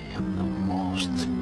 I am the most